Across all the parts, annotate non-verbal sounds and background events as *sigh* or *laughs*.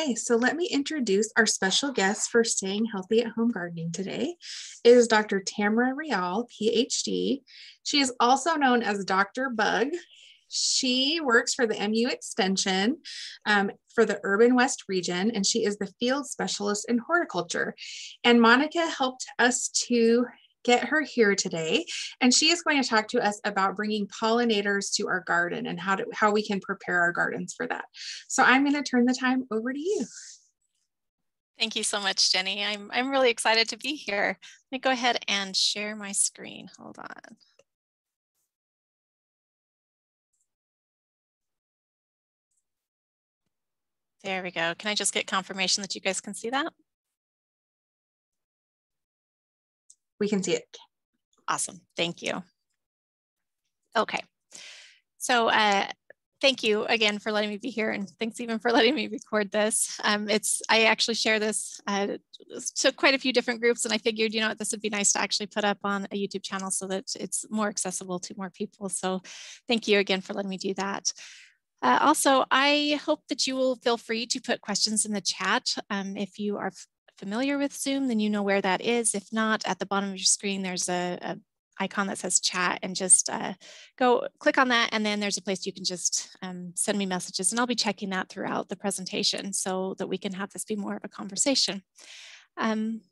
Okay, so let me introduce our special guest for Staying Healthy at Home Gardening today is Dr. Tamara Reall, PhD. She is also known as Dr. Bug. She works for the MU Extension um, for the Urban West region, and she is the field specialist in horticulture. And Monica helped us to get her here today and she is going to talk to us about bringing pollinators to our garden and how to how we can prepare our gardens for that so i'm going to turn the time over to you Thank you so much, Jenny. I'm, I'm really excited to be here. Let me go ahead and share my screen. Hold on. There we go. Can I just get confirmation that you guys can see that? We can see it. Awesome. Thank you. Okay. So uh, thank you again for letting me be here and thanks even for *laughs* letting me record this. Um, it's I actually share this uh, to quite a few different groups and I figured, you know, what, this would be nice to actually put up on a YouTube channel so that it's more accessible to more people. So thank you again for letting me do that. Uh, also, I hope that you will feel free to put questions in the chat um, if you are familiar with Zoom, then you know where that is. If not, at the bottom of your screen, there's a, a icon that says chat and just uh, go click on that. And then there's a place you can just um, send me messages and I'll be checking that throughout the presentation so that we can have this be more of a conversation. Um,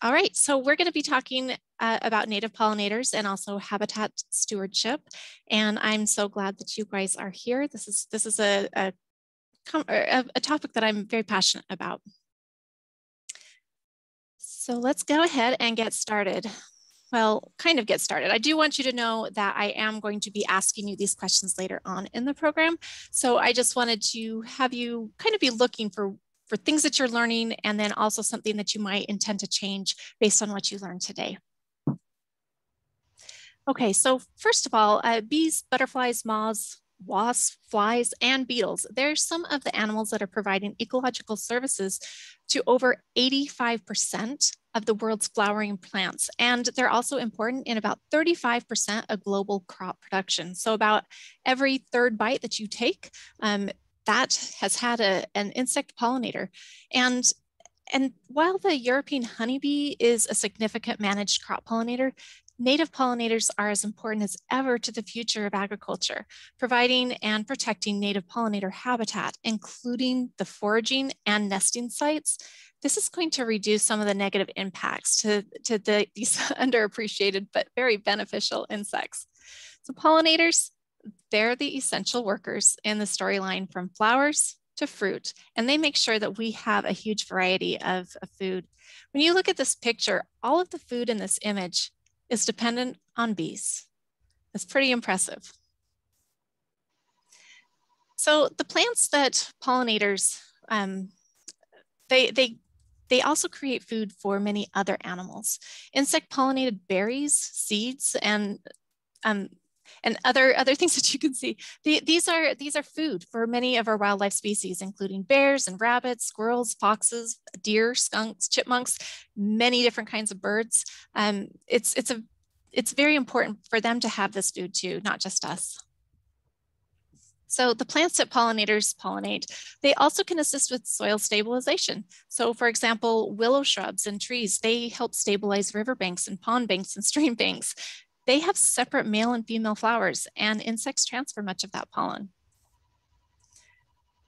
all right, so we're gonna be talking uh, about native pollinators and also habitat stewardship. And I'm so glad that you guys are here. This is, this is a, a, a topic that I'm very passionate about. So let's go ahead and get started. Well, kind of get started. I do want you to know that I am going to be asking you these questions later on in the program. So I just wanted to have you kind of be looking for for things that you're learning and then also something that you might intend to change based on what you learned today. Okay, so first of all, uh, bees, butterflies, moths, wasps, flies, and beetles. They're some of the animals that are providing ecological services to over 85% of the world's flowering plants. And they're also important in about 35% of global crop production. So about every third bite that you take, um, that has had a, an insect pollinator. And and while the European honeybee is a significant managed crop pollinator, native pollinators are as important as ever to the future of agriculture, providing and protecting native pollinator habitat, including the foraging and nesting sites. This is going to reduce some of the negative impacts to, to the, these *laughs* underappreciated but very beneficial insects. So pollinators, they're the essential workers in the storyline from flowers to fruit, and they make sure that we have a huge variety of, of food. When you look at this picture, all of the food in this image is dependent on bees. That's pretty impressive. So the plants that pollinators, um, they, they, they also create food for many other animals. Insect pollinated berries, seeds, and um, and other other things *laughs* that you can see. The, these are these are food for many of our wildlife species, including bears and rabbits, squirrels, foxes, deer, skunks, chipmunks, many different kinds of birds. Um, it's it's a it's very important for them to have this food too, not just us. So the plants that pollinators pollinate, they also can assist with soil stabilization. So for example, willow shrubs and trees, they help stabilize riverbanks and pond banks and stream banks. They have separate male and female flowers and insects transfer much of that pollen.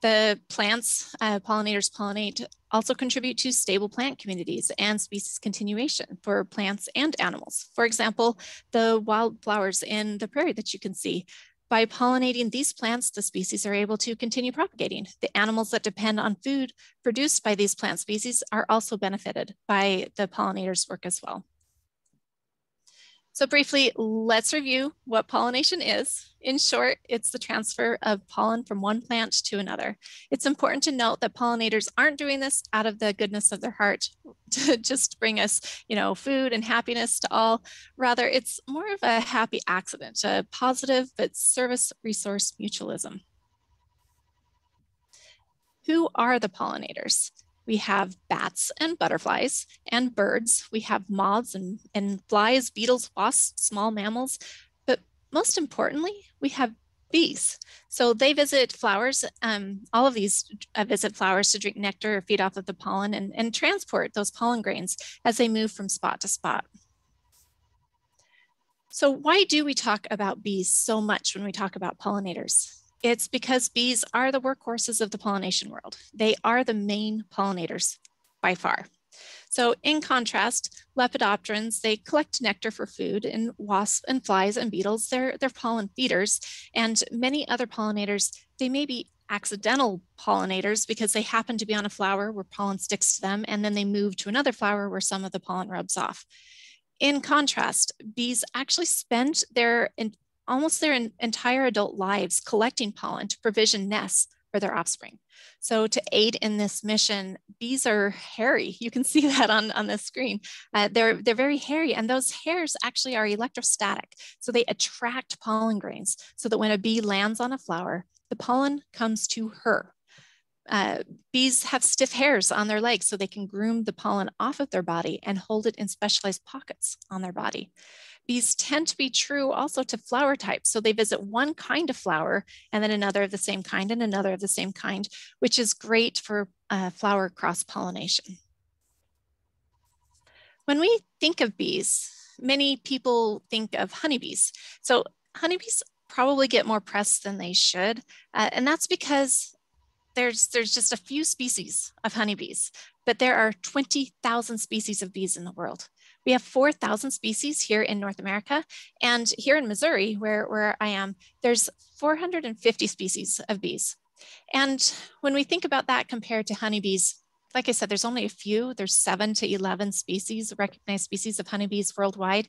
The plants, uh, pollinators pollinate, also contribute to stable plant communities and species continuation for plants and animals. For example, the wildflowers in the prairie that you can see, by pollinating these plants, the species are able to continue propagating. The animals that depend on food produced by these plant species are also benefited by the pollinators' work as well. So briefly, let's review what pollination is. In short, it's the transfer of pollen from one plant to another. It's important to note that pollinators aren't doing this out of the goodness of their heart *laughs* to just bring us, you know, food and happiness to all. Rather, it's more of a happy accident, a positive but service resource mutualism. Who are the pollinators? We have bats and butterflies and birds. We have moths and, and flies, beetles, wasps, small mammals. But most importantly, we have bees. So they visit flowers. Um, all of these uh, visit flowers to drink nectar or feed off of the pollen and, and transport those pollen grains as they move from spot to spot. So why do we talk about bees so much when we talk about pollinators? It's because bees are the workhorses of the pollination world. They are the main pollinators by far. So in contrast, lepidopterans, they collect nectar for food and wasps and flies and beetles, they're, they're pollen feeders. And many other pollinators, they may be accidental pollinators because they happen to be on a flower where pollen sticks to them and then they move to another flower where some of the pollen rubs off. In contrast, bees actually spend their almost their entire adult lives collecting pollen to provision nests for their offspring. So to aid in this mission, bees are hairy. *laughs* You can see that on, on the screen. Uh, they're, they're very hairy and those hairs actually are electrostatic. So they attract pollen grains so that when a bee lands on a flower, the pollen comes to her. Uh, bees have stiff hairs on their legs so they can groom the pollen off of their body and hold it in specialized pockets on their body. These tend to be true also to flower types. So they visit one kind of flower and then another of the same kind and another of the same kind, which is great for uh, flower cross pollination. When we think of bees, many people think of honeybees. So honeybees probably get more press than they should. Uh, and that's because there's, there's just a few species of honeybees, but there are 20,000 species of bees in the world. We have 4,000 species here in North America. And here in Missouri, where, where I am, there's 450 species of bees. And when we think about that compared to honeybees, like I said, there's only a few, there's seven to 11 species, recognized species of honeybees worldwide.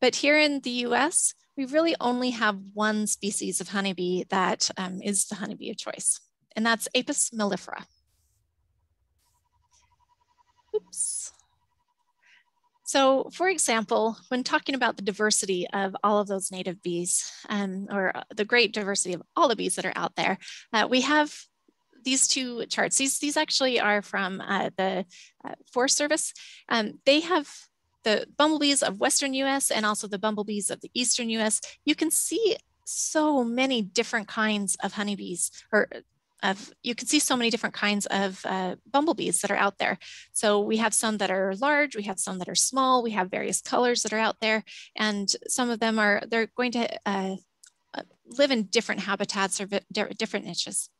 But here in the US, we really only have one species of honeybee that um, is the honeybee of choice, and that's Apis mellifera. Oops. So for example, when talking about the diversity of all of those native bees um, or uh, the great diversity of all the bees that are out there, uh, we have these two charts. These, these actually are from uh, the uh, Forest Service. Um, they have the bumblebees of Western US and also the bumblebees of the Eastern US. You can see so many different kinds of honeybees or of, you can see so many different kinds of uh, bumblebees that are out there. So we have some that are large, we have some that are small, we have various colors that are out there, and some of them are, they're going to uh, uh live in different habitats or different niches.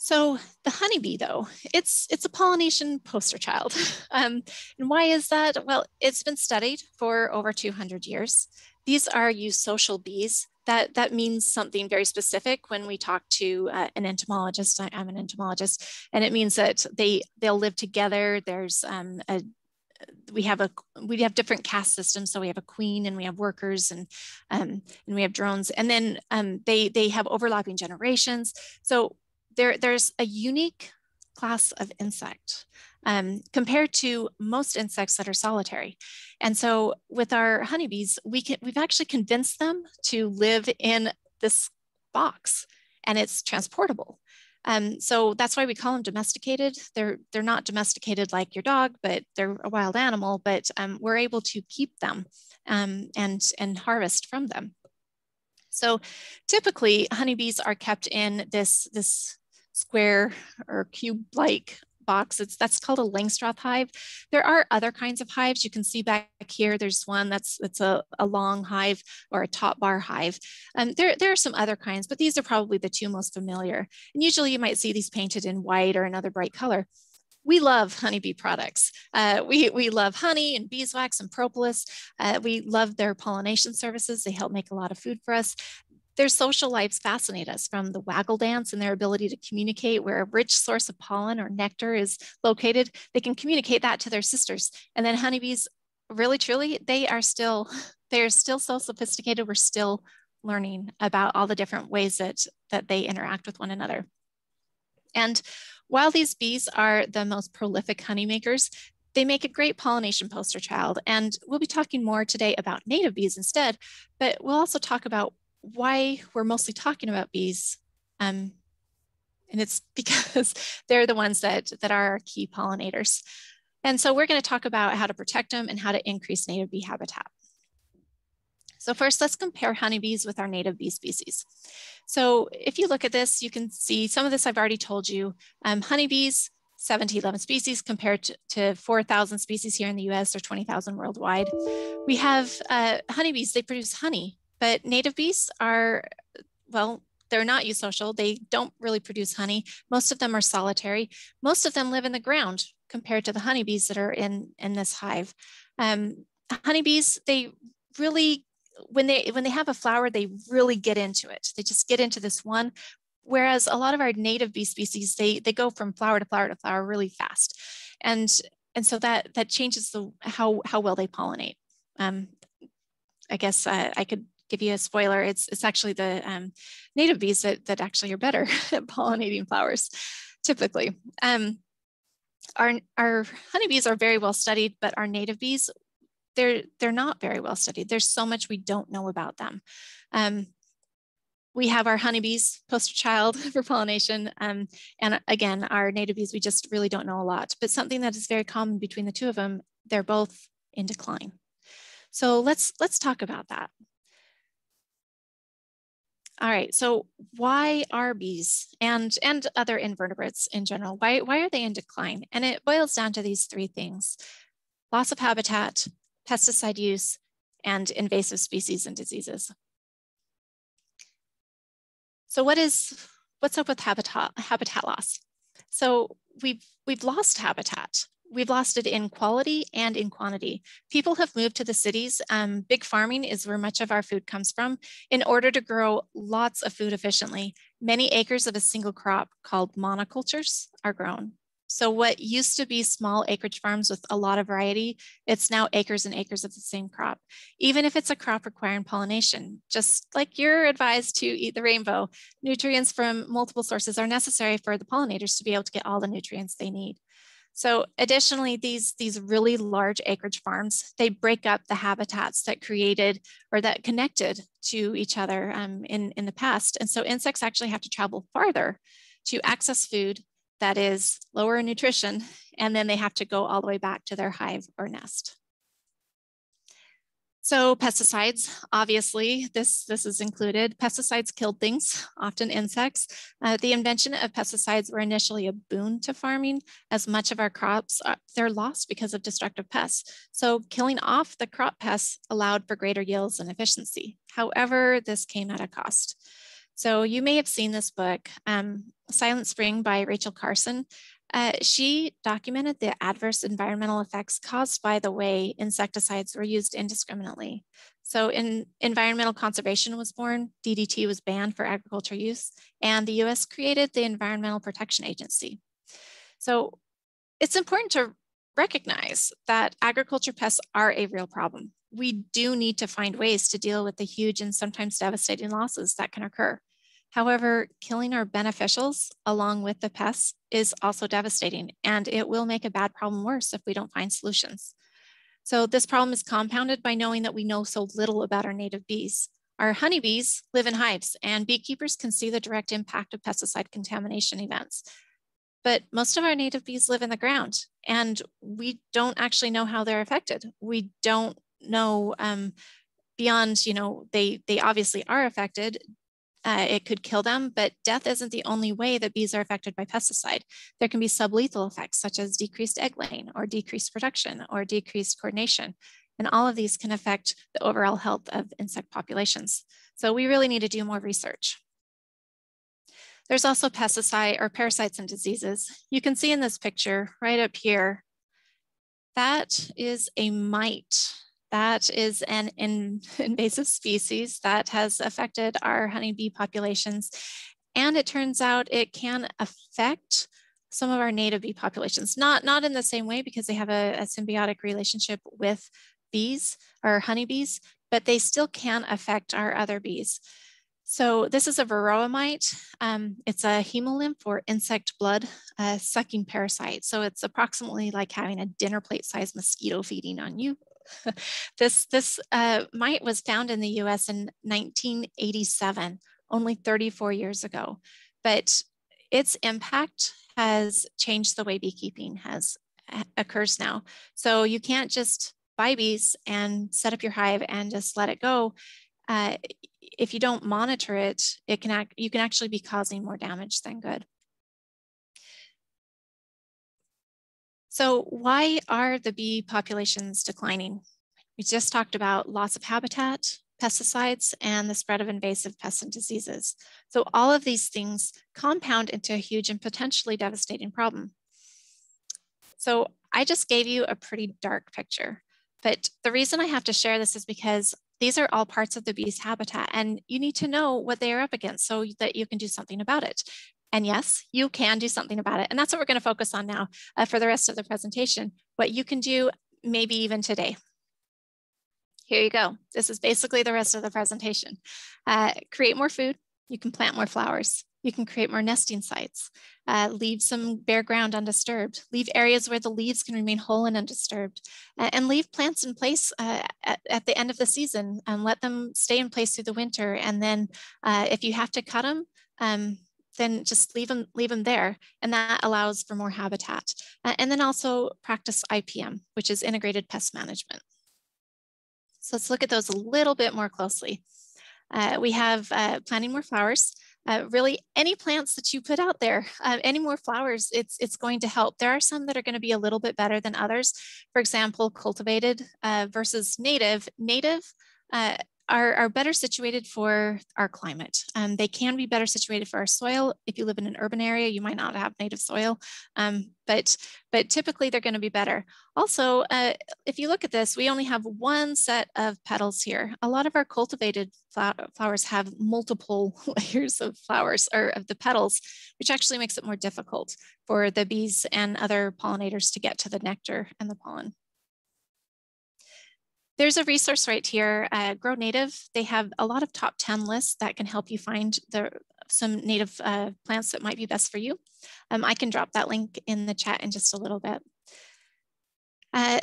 So the honeybee, though, it's it's a pollination poster child. *laughs* Um, and why is that? Well, it's been studied for over 200 years. These are eusocial bees that, that means something very specific when we talk to uh, an entomologist. I, am an entomologist, and it means that they they'll live together. There's um, a we have a we have different caste systems so we have a queen and we have workers and um, and we have drones and then um, they they have overlapping generations so there there's a unique class of insect um, compared to most insects that are solitary. And so with our honeybees, we can, we've actually convinced them to live in this box and it's transportable. Um, so that's why we call them domesticated. They're, they're not domesticated like your dog, but they're a wild animal, but um, we're able to keep them um, and, and harvest from them. So typically honeybees are kept in this, this square or cube-like box. It's that's called a Langstroth hive. There are other kinds of hives. You can see back here, there's one that's that's a, a long hive or a top bar hive. Um, there, there are some other kinds, but these are probably the two most familiar. And usually you might see these painted in white or another bright color we love honeybee products. Uh, we, we love honey and beeswax and propolis. Uh, we love their pollination services. They help make a lot of food for us. Their social lives fascinate us from the waggle dance and their ability to communicate where a rich source of pollen or nectar is located. They can communicate that to their sisters. And then honeybees, really truly, they are still, *laughs* they're still so sophisticated. We're still learning about all the different ways that, that they interact with one another. And while these bees are the most prolific honey makers, they make a great pollination poster child. And we'll be talking more today about native bees instead, but we'll also talk about why we're mostly talking about bees. Um, and it's *laughs* because they're the ones that, that are our key pollinators. And so we're going to talk about how to protect them and how to increase native bee habitat. So first, let's compare honeybees with our native bee species. So if you look at this, you can see some of this I've already told you. Um, honeybees, 7 to 11 species compared to, to 4,000 species here in the US or 20,000 worldwide. We have uh, honeybees, they produce honey, but native bees are, well, they're not eusocial. They don't really produce honey. Most of them are solitary. Most of them live in the ground compared to the honeybees that are in, in this hive. Um, honeybees, they really when they when they have a flower, they really get into it. They just get into this one. Whereas a lot of our native bee species, they they go from flower to flower to flower really fast, and and so that that changes the how how well they pollinate. Um, I guess uh, I could give you a spoiler. It's it's actually the um, native bees that that actually are better *laughs* at pollinating flowers, typically. Um, our our honeybees are very well studied, but our native bees they're they're not very well studied. There's so much we don't know about them. Um, we have our honeybees, poster child *laughs* for pollination. Um, and again, our native bees, we just really don't know a lot, but something that is very common between the two of them, they're both in decline. So let's, let's talk about that. All right, so why are bees and, and other invertebrates in general, why, why are they in decline? And it boils down to these three things, loss of habitat, pesticide use, and invasive species and diseases. So what is, what's up with habitat, habitat loss? So we've, we've lost habitat. We've lost it in quality and in quantity. People have moved to the cities. Um, big farming is where much of our food comes from. In order to grow lots of food efficiently, many acres of a single crop called monocultures are grown. So what used to be small acreage farms with a lot of variety, it's now acres and acres of the same crop, even if it's a crop requiring pollination. Just like you're advised to eat the rainbow, nutrients from multiple sources are necessary for the pollinators to be able to get all the nutrients they need. So additionally, these, these really large acreage farms, they break up the habitats that created or that connected to each other um, in, in the past. And so insects actually have to travel farther to access food that is lower in nutrition, and then they have to go all the way back to their hive or nest. So pesticides, obviously, this, this is included. Pesticides killed things, often insects. Uh, the invention of pesticides were initially a boon to farming as much of our crops, are, they're lost because of destructive pests. So killing off the crop pests allowed for greater yields and efficiency. However, this came at a cost. So you may have seen this book, um, Silent Spring by Rachel Carson. Uh, she documented the adverse environmental effects caused by the way insecticides were used indiscriminately. So in environmental conservation was born, DDT was banned for agriculture use, and the US created the Environmental Protection Agency. So it's important to recognize that agriculture pests are a real problem. We do need to find ways to deal with the huge and sometimes devastating losses that can occur. However, killing our beneficials along with the pests is also devastating and it will make a bad problem worse if we don't find solutions. So this problem is compounded by knowing that we know so little about our native bees. Our honeybees live in hives and beekeepers can see the direct impact of pesticide contamination events. But most of our native bees live in the ground and we don't actually know how they're affected. We don't know um, beyond, you know, they, they obviously are affected uh, it could kill them, but death isn't the only way that bees are affected by pesticide. There can be sublethal effects such as decreased egg laying or decreased production or decreased coordination. And all of these can affect the overall health of insect populations. So we really need to do more research. There's also pesticide or parasites and diseases. You can see in this picture right up here, that is a mite that is an in, *laughs* invasive species that has affected our honeybee populations. And it turns out it can affect some of our native bee populations, not, not in the same way because they have a, a symbiotic relationship with bees or honeybees, but they still can affect our other bees. So this is a varroa mite. Um, it's a hemolymph or insect blood uh, sucking parasite. So it's approximately like having a dinner plate sized mosquito feeding on you *laughs* this this uh, mite was found in the US in 1987, only 34 years ago. But its impact has changed the way beekeeping has occurs now. So you can't just buy bees and set up your hive and just let it go, uh, if you don't monitor it, it can act, you can actually be causing more damage than good. So why are the bee populations declining? We just talked about loss of habitat, pesticides, and the spread of invasive pests and diseases. So all of these things compound into a huge and potentially devastating problem. So I just gave you a pretty dark picture, but the reason I have to share this is because these are all parts of the bee's habitat and you need to know what they are up against so that you can do something about it. And yes, you can do something about it. And that's what we're going to focus on now uh, for the rest of the presentation, what you can do maybe even today. Here you go. This is basically the rest of the presentation. Uh, create more food. You can plant more flowers. You can create more nesting sites. Uh, leave some bare ground undisturbed. Leave areas where the leaves can remain whole and undisturbed. Uh, and leave plants in place uh, at, at, the end of the season and let them stay in place through the winter. And then uh, if you have to cut them, um, then just leave them, leave them there. And that allows for more habitat. Uh, and then also practice IPM, which is integrated pest management. So let's look at those a little bit more closely. Uh, we have uh, planting more flowers. Uh, really, any plants that you put out there, uh, any more flowers, it's, it's going to help. There are some that are going to be a little bit better than others. For example, cultivated uh, versus native. Native uh, are, are better situated for our climate. Um, they can be better situated for our soil. If you live in an urban area, you might not have native soil, um, but, but typically they're gonna be better. Also, uh, if you look at this, we only have one set of petals here. A lot of our cultivated flowers have multiple *laughs* layers of flowers or of the petals, which actually makes it more difficult for the bees and other pollinators to get to the nectar and the pollen. There's a resource right here, uh, Grow Native. They have a lot of top 10 lists that can help you find the, some native uh, plants that might be best for you. Um, I can drop that link in the chat in just a little bit. Uh,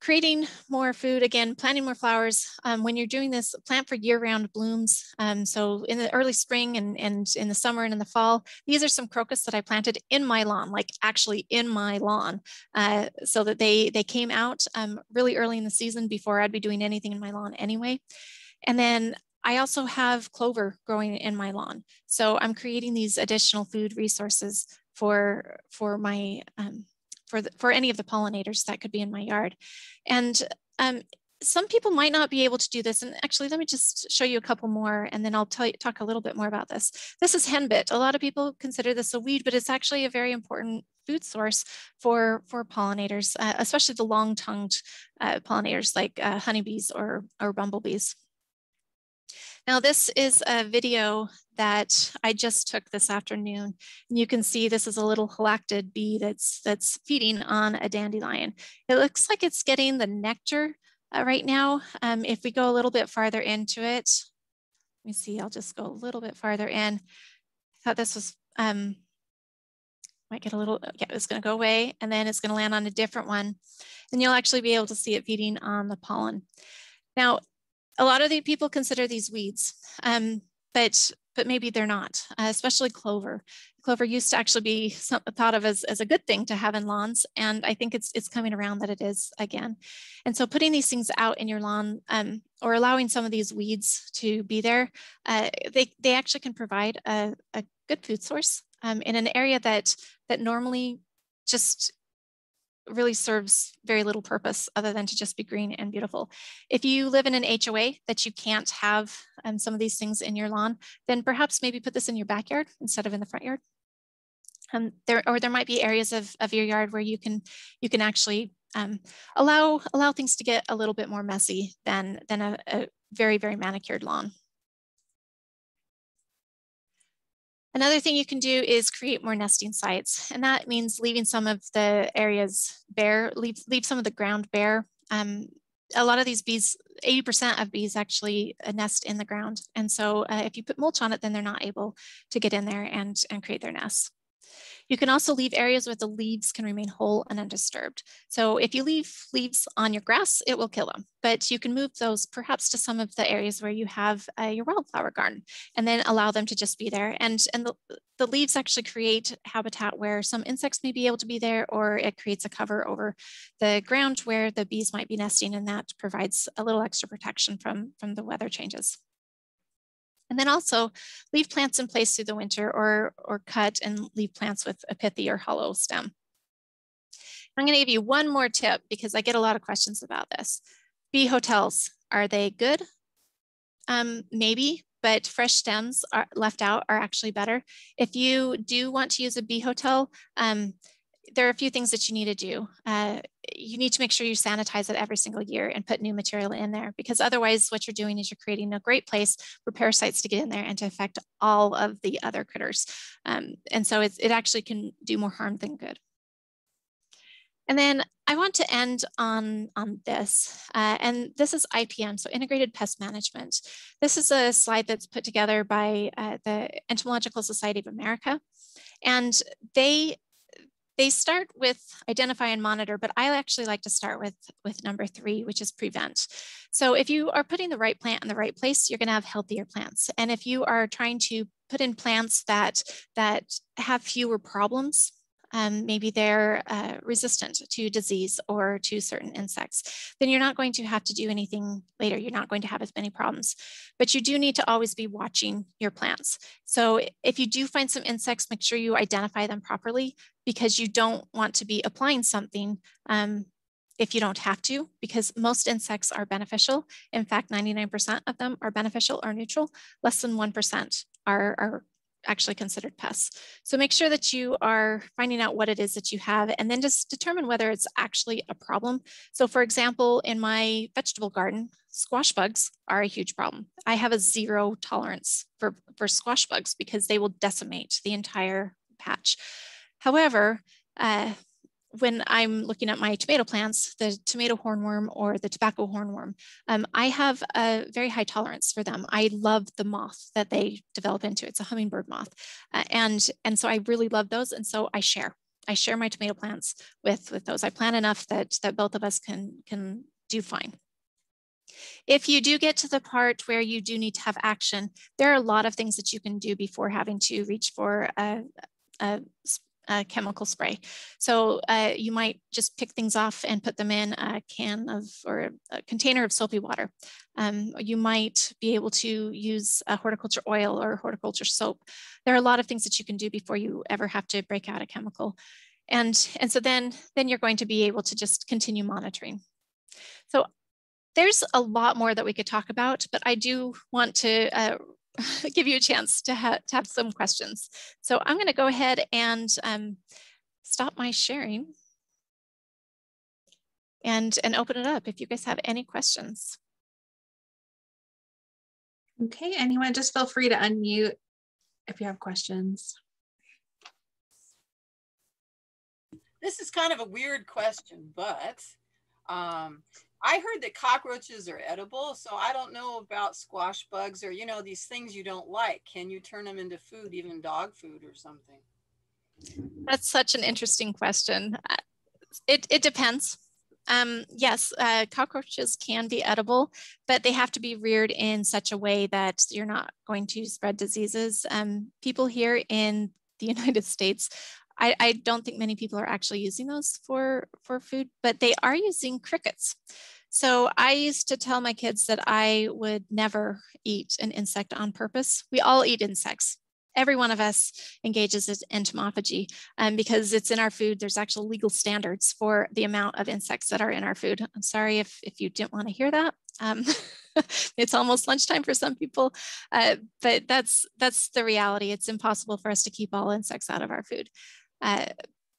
creating more food, again, planting more flowers. Um, when you're doing this, plant for year-round blooms. Um, so in the early spring and, and in the summer and in the fall, these are some crocus that I planted in my lawn, like actually in my lawn, uh, so that they, they came out um, really early in the season before I'd be doing anything in my lawn anyway. And then I also have clover growing in my lawn. So I'm creating these additional food resources for, for my um, for, the, for any of the pollinators that could be in my yard. And um, some people might not be able to do this. And actually, let me just show you a couple more, and then I'll you, talk a little bit more about this. This is henbit. A lot of people consider this a weed, but it's actually a very important food source for, for pollinators, uh, especially the long-tongued uh, pollinators like uh, honeybees or, or bumblebees. Now this is a video that I just took this afternoon. And you can see this is a little halictid bee that's, that's feeding on a dandelion. It looks like it's getting the nectar uh, right now. Um, if we go a little bit farther into it, let me see, I'll just go a little bit farther in. I thought this was, um, might get a little, yeah, it's gonna go away and then it's gonna land on a different one. And you'll actually be able to see it feeding on the pollen. Now, a lot of the people consider these weeds, um, but but maybe they're not, uh, especially clover. Clover used to actually be some, thought of as, as a good thing to have in lawns, and I think it's it's coming around that it is again. And so putting these things out in your lawn um, or allowing some of these weeds to be there, uh, they, they actually can provide a, a good food source um, in an area that that normally just really serves very little purpose other than to just be green and beautiful. If you live in an HOA that you can't have um, some of these things in your lawn, then perhaps maybe put this in your backyard instead of in the front yard. Um, there, or there might be areas of, of your yard where you can you can actually um, allow allow things to get a little bit more messy than than a, a very very manicured lawn. Another thing you can do is create more nesting sites, and that means leaving some of the areas bare, leave, leave some of the ground bare. Um, a lot of these bees, 80% of bees actually uh, nest in the ground. And so uh, if you put mulch on it, then they're not able to get in there and, and create their nests. You can also leave areas where the leaves can remain whole and undisturbed. So if you leave leaves on your grass, it will kill them, but you can move those perhaps to some of the areas where you have uh, your wildflower garden and then allow them to just be there. And, and the, the leaves actually create habitat where some insects may be able to be there or it creates a cover over the ground where the bees might be nesting and that provides a little extra protection from, from the weather changes. And then also leave plants in place through the winter or, or cut and leave plants with a pithy or hollow stem. I'm gonna give you one more tip because I get a lot of questions about this. Bee hotels, are they good? Um, maybe, but fresh stems are left out are actually better. If you do want to use a bee hotel, um, there are a few things that you need to do. Uh, you need to make sure you sanitize it every single year and put new material in there because otherwise what you're doing is you're creating a great place for parasites to get in there and to affect all of the other critters. Um, and so it actually can do more harm than good. And then I want to end on, on this, uh, and this is IPM, so Integrated Pest Management. This is a slide that's put together by uh, the Entomological Society of America. And they they start with identify and monitor, but I actually like to start with, with number three, which is prevent. So if you are putting the right plant in the right place, you're gonna have healthier plants. And if you are trying to put in plants that, that have fewer problems, um, maybe they're uh, resistant to disease or to certain insects, then you're not going to have to do anything later. You're not going to have as many problems, but you do need to always be watching your plants. So if you do find some insects, make sure you identify them properly because you don't want to be applying something um, if you don't have to, because most insects are beneficial. In fact, 99% of them are beneficial or neutral. Less than 1% are, are actually considered pests. So make sure that you are finding out what it is that you have and then just determine whether it's actually a problem. So for example, in my vegetable garden, squash bugs are a huge problem. I have a zero tolerance for, for squash bugs because they will decimate the entire patch. However, uh, when I'm looking at my tomato plants, the tomato hornworm or the tobacco hornworm, um, I have a very high tolerance for them. I love the moth that they develop into. It's a hummingbird moth. Uh, and, and so I really love those. And so I share. I share my tomato plants with, with those. I plant enough that, that both of us can, can do fine. If you do get to the part where you do need to have action, there are a lot of things that you can do before having to reach for a, a a chemical spray. So uh, you might just pick things off and put them in a can of or a container of soapy water. Um, you might be able to use a horticulture oil or horticulture soap. There are a lot of things that you can do before you ever have to break out a chemical. And, and so then, then you're going to be able to just continue monitoring. So there's a lot more that we could talk about, but I do want to uh, *laughs* give you a chance to, ha to have some questions. So I'm going to go ahead and um, stop my sharing and, and open it up if you guys have any questions. Okay, anyone just feel free to unmute if you have questions. This is kind of a weird question, but um, I heard that cockroaches are edible, so I don't know about squash bugs or, you know, these things you don't like. Can you turn them into food, even dog food or something? That's such an interesting question. Uh, it, it depends. Um, yes, uh, cockroaches can be edible, but they have to be reared in such a way that you're not going to spread diseases. Um, people here in the *laughs* United States I, I, don't think many people are actually using those for, for food, but they are using crickets. So I used to tell my kids that I would never eat an insect on purpose. We all eat insects. Every one of us engages in entomophagy um, because it's in our food. There's actual legal standards for the amount of insects that are in our food. I'm sorry if, if you didn't want to hear that. Um, *laughs* it's almost lunchtime for some people, uh, but that's that's the reality. It's impossible for us to keep all insects out of our food. Uh,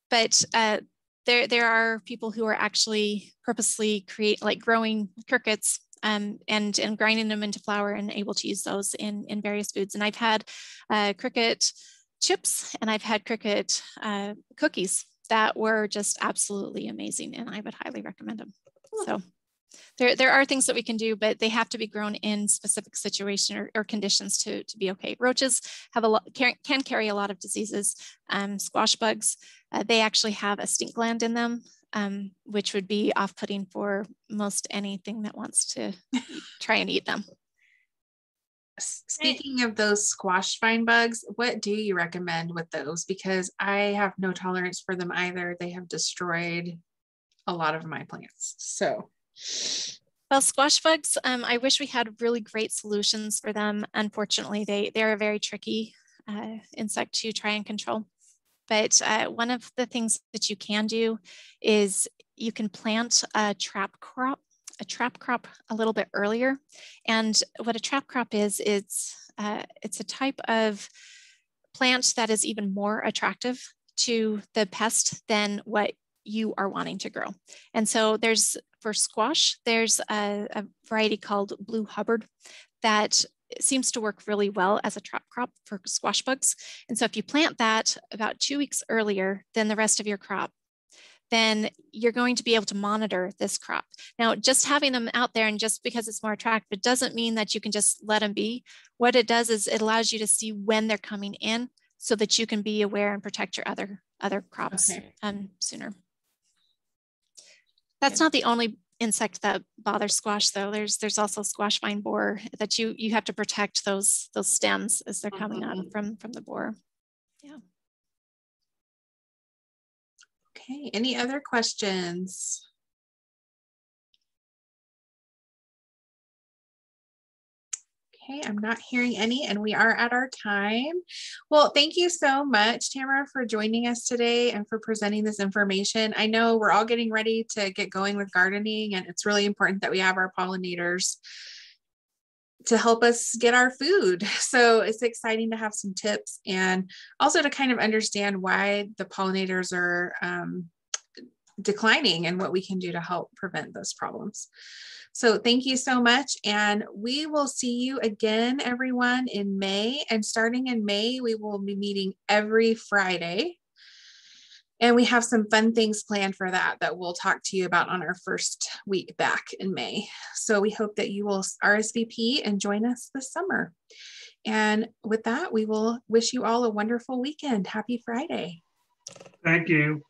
but uh, there, there are people who are actually purposely create like growing crickets um, and, and grinding them into flour and able to use those in, in various foods. And I've had uh, cricket chips and I've had cricket uh, cookies that were just absolutely amazing and I would highly recommend them. So there, there are things that we can do, but they have to be grown in specific situation or, or conditions to, to be okay. Roaches have a lot, can, can carry a lot of diseases. Um, squash bugs, uh, they actually have a stink gland in them, um, which would be off-putting for most anything that wants to *laughs* try and eat them. Speaking of those squash vine bugs, what do you recommend with those? Because I have no tolerance for them either. They have destroyed a lot of my plants. So well, squash bugs, um, I wish we had really great solutions for them. Unfortunately, they, they're a very tricky uh, insect to try and control. But uh, one of the things that you can do is you can plant a trap crop, a trap crop a little bit earlier. And what a trap crop is, it's, uh, it's a type of plant that is even more attractive to the pest than what you are wanting to grow. And so there's for squash, there's a, a variety called Blue Hubbard that seems to work really well as a trap crop for squash bugs. And so if you plant that about two weeks earlier than the rest of your crop, then you're going to be able to monitor this crop. Now, just having them out there and just because it's more attractive, it doesn't mean that you can just let them be. What it does is it allows you to see when they're coming in so that you can be aware and protect your other, other crops okay. um, sooner. That's not the only insect that bothers squash though. There's there's also squash vine borer that you you have to protect those those stems as they're coming mm -hmm. on from from the borer. Yeah. Okay, any other questions? Okay, I'm not hearing any, and we are at our time. Well, thank you so much, Tamara, for joining us today and for presenting this information. I know we're all getting ready to get going with gardening, and it's really important that we have our pollinators to help us get our food. *laughs* So it's exciting to have some tips and also to kind of understand why the pollinators are um, declining and what we can do to help prevent those problems. So thank you so much. And we will see you again, everyone, in May. And starting in May, we will be meeting every Friday. And we have some fun things planned for that that we'll talk to you about on our first week back in May. So we hope that you will RSVP and join us this summer. And with that, we will wish you all a wonderful weekend. Happy Friday. Thank you.